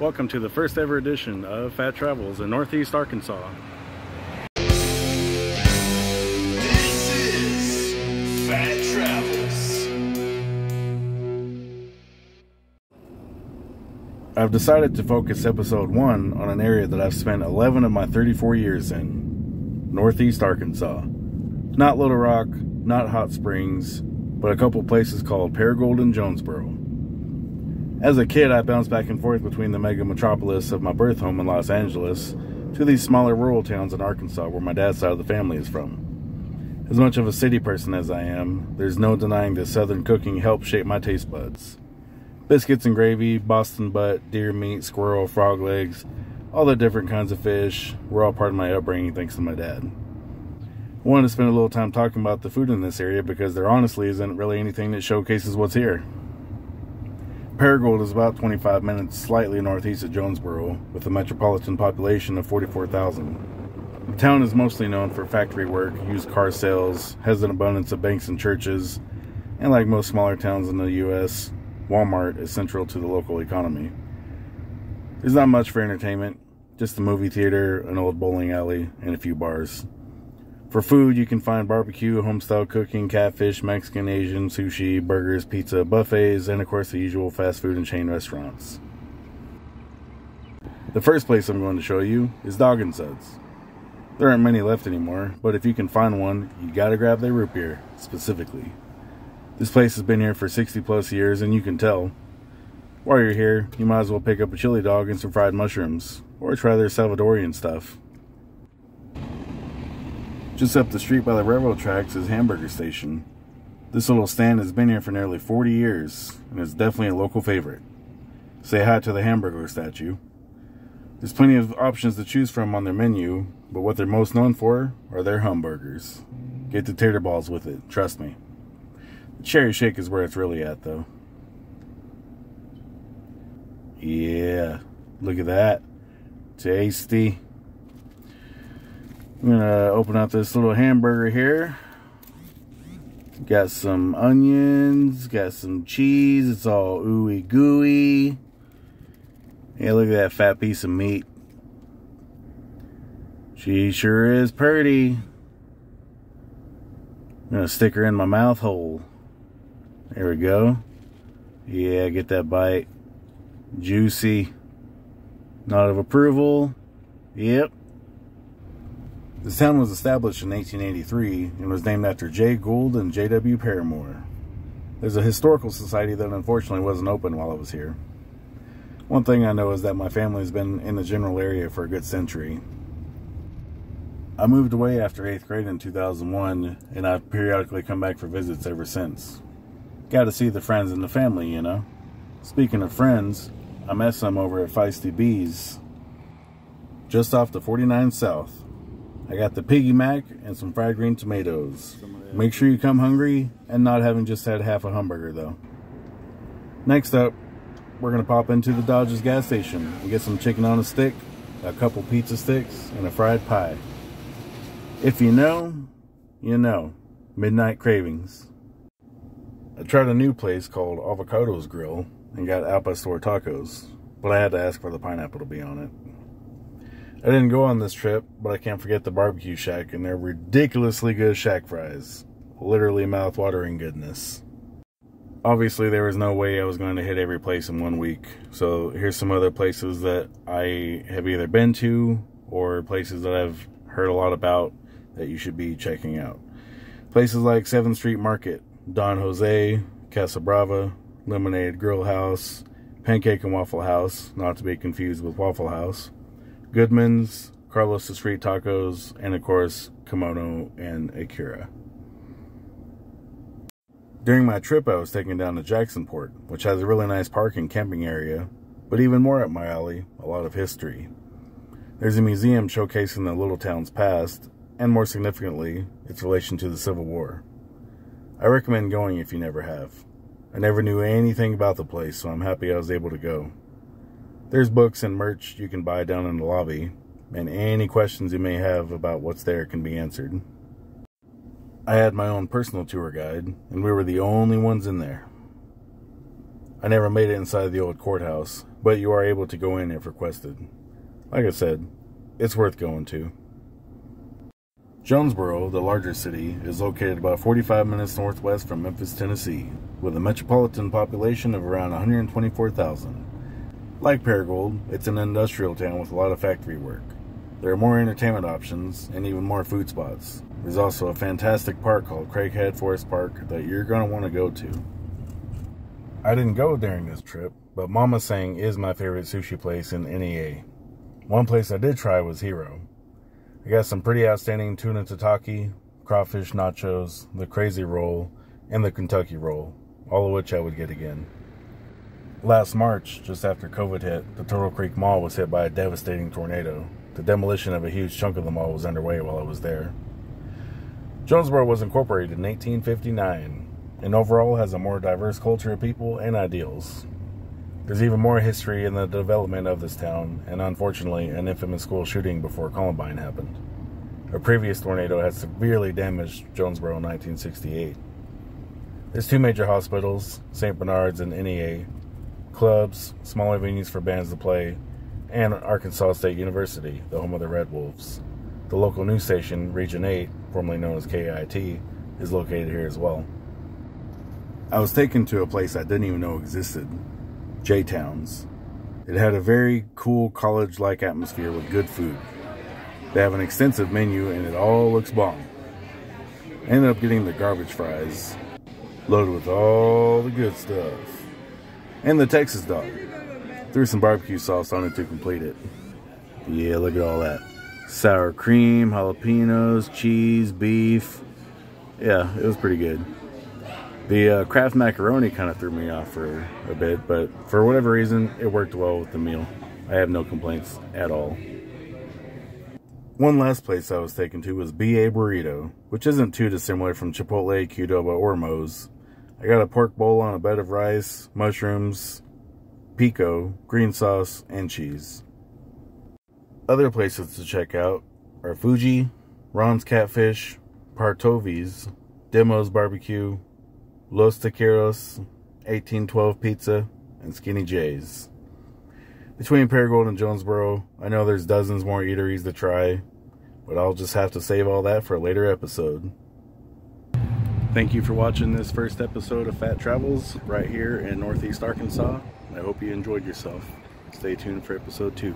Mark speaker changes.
Speaker 1: Welcome to the first ever edition of Fat Travels in Northeast Arkansas.
Speaker 2: This is Fat Travels.
Speaker 1: I've decided to focus episode 1 on an area that I've spent 11 of my 34 years in Northeast Arkansas. Not Little Rock, not Hot Springs, but a couple places called Paragould and Jonesboro. As a kid, I bounced back and forth between the mega metropolis of my birth home in Los Angeles to these smaller rural towns in Arkansas where my dad's side of the family is from. As much of a city person as I am, there's no denying that southern cooking helped shape my taste buds. Biscuits and gravy, Boston butt, deer meat, squirrel, frog legs, all the different kinds of fish were all part of my upbringing thanks to my dad. I wanted to spend a little time talking about the food in this area because there honestly isn't really anything that showcases what's here. Paragould is about 25 minutes slightly northeast of Jonesboro, with a metropolitan population of 44,000. The town is mostly known for factory work, used car sales, has an abundance of banks and churches, and like most smaller towns in the U.S., Walmart is central to the local economy. There's not much for entertainment, just a movie theater, an old bowling alley, and a few bars. For food, you can find barbecue, homestyle cooking, catfish, Mexican, Asian, sushi, burgers, pizza, buffets, and of course the usual fast food and chain restaurants. The first place I'm going to show you is Dog and Suds. There aren't many left anymore, but if you can find one, you gotta grab their root beer, specifically. This place has been here for 60 plus years, and you can tell. While you're here, you might as well pick up a chili dog and some fried mushrooms, or try their Salvadorian stuff. Just up the street by the railroad tracks is Hamburger Station. This little stand has been here for nearly 40 years and is definitely a local favorite. Say hi to the hamburger statue. There's plenty of options to choose from on their menu, but what they're most known for are their hamburgers. Get the tater balls with it, trust me. The cherry shake is where it's really at, though. Yeah, look at that. Tasty. I'm gonna open up this little hamburger here. Got some onions, got some cheese. It's all ooey gooey. Yeah, look at that fat piece of meat. She sure is pretty. I'm gonna stick her in my mouth hole. There we go. Yeah, get that bite. Juicy. Not of approval. Yep. This town was established in 1883 and was named after J. Gould and J.W. Paramore. There's a historical society that unfortunately wasn't open while I was here. One thing I know is that my family's been in the general area for a good century. I moved away after 8th grade in 2001 and I've periodically come back for visits ever since. Got to see the friends and the family, you know. Speaking of friends, I met some over at Feisty Bees, just off the 49 South. I got the Piggy Mac and some fried green tomatoes. Make sure you come hungry and not having just had half a hamburger though. Next up, we're gonna pop into the Dodges gas station and get some chicken on a stick, a couple pizza sticks, and a fried pie. If you know, you know. Midnight Cravings. I tried a new place called Avocados Grill and got al pastor tacos, but I had to ask for the pineapple to be on it. I didn't go on this trip, but I can't forget the barbecue shack and their ridiculously good shack fries. Literally mouth-watering goodness. Obviously, there was no way I was going to hit every place in one week. So here's some other places that I have either been to or places that I've heard a lot about that you should be checking out. Places like 7th Street Market, Don Jose, Casa Brava, Lemonade Grill House, Pancake and Waffle House, not to be confused with Waffle House, Goodman's, Carlos the Street Tacos, and of course, Kimono and Akira. During my trip, I was taken down to Jacksonport, which has a really nice park and camping area, but even more up my alley, a lot of history. There's a museum showcasing the little town's past, and more significantly, its relation to the Civil War. I recommend going if you never have. I never knew anything about the place, so I'm happy I was able to go. There's books and merch you can buy down in the lobby, and any questions you may have about what's there can be answered. I had my own personal tour guide, and we were the only ones in there. I never made it inside the old courthouse. but you are able to go in if requested. Like I said, it's worth going to. Jonesboro, the larger city, is located about 45 minutes northwest from Memphis, Tennessee, with a metropolitan population of around 124,000. Like Paragould, it's an industrial town with a lot of factory work. There are more entertainment options and even more food spots. There's also a fantastic park called Craighead Forest Park that you're going to want to go to. I didn't go during this trip, but Mama Sang is my favorite sushi place in NEA. One place I did try was Hero. I got some pretty outstanding tuna tataki, crawfish nachos, the crazy roll, and the Kentucky roll, all of which I would get again. Last March, just after COVID hit, the Turtle Creek Mall was hit by a devastating tornado. The demolition of a huge chunk of the mall was underway while I was there. Jonesboro was incorporated in 1859 and overall has a more diverse culture of people and ideals. There's even more history in the development of this town, and unfortunately, an infamous school shooting before Columbine happened. A previous tornado had severely damaged Jonesboro in 1968. There's two major hospitals, St. Bernard's and NEA, clubs, smaller venues for bands to play, and Arkansas State University, the home of the Red Wolves. The local news station, Region 8, formerly known as KAIT, is located here as well. I was taken to a place I didn't even know existed, J Towns. It had a very cool college like atmosphere with good food. They have an extensive menu and it all looks bomb. I ended up getting the garbage fries, loaded with all the good stuff, and the Texas dog. Threw some barbecue sauce on it to complete it. Yeah, look at all that. Sour cream, jalapenos, cheese, beef. Yeah, it was pretty good. The uh, Kraft macaroni kind of threw me off for a bit, but for whatever reason, it worked well with the meal. I have no complaints at all. One last place I was taken to was BA Burrito, which isn't too dissimilar from Chipotle, Qdoba, or Moe's. I got a pork bowl on a bed of rice, mushrooms, pico, green sauce, and cheese. Other places to check out are Fuji, Ron's Catfish, Partovi's, Demos Barbecue, Los Taqueros, 1812 Pizza, and Skinny J's. Between Paragould and Jonesboro, I know there's dozens more eateries to try, but I'll just have to save all that for a later episode. Thank you for watching this first episode of Fat Travels right here in Northeast Arkansas. I hope you enjoyed yourself. Stay tuned for episode two.